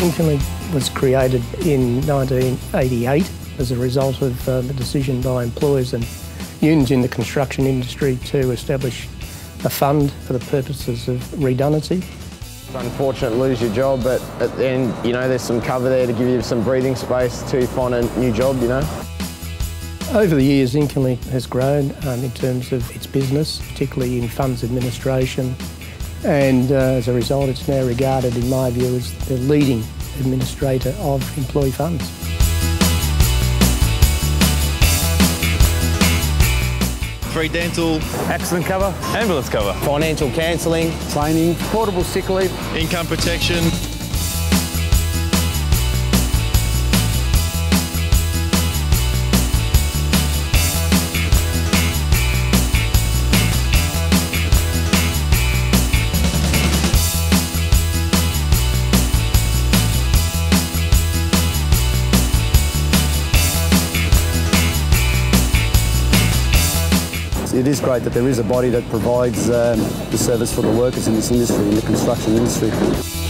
originally was created in 1988 as a result of uh, the decision by employers and unions in the construction industry to establish a fund for the purposes of redundancy. It's unfortunate to lose your job, but at the end, you know, there's some cover there to give you some breathing space to find a new job, you know. Over the years, Incolink has grown um, in terms of its business, particularly in funds administration, and uh, as a result, it's now regarded, in my view, as the leading administrator of employee funds. Free dental, accident cover, ambulance cover, financial counselling, training, portable sick leave, income protection. It is great that there is a body that provides um, the service for the workers in this industry, in the construction industry.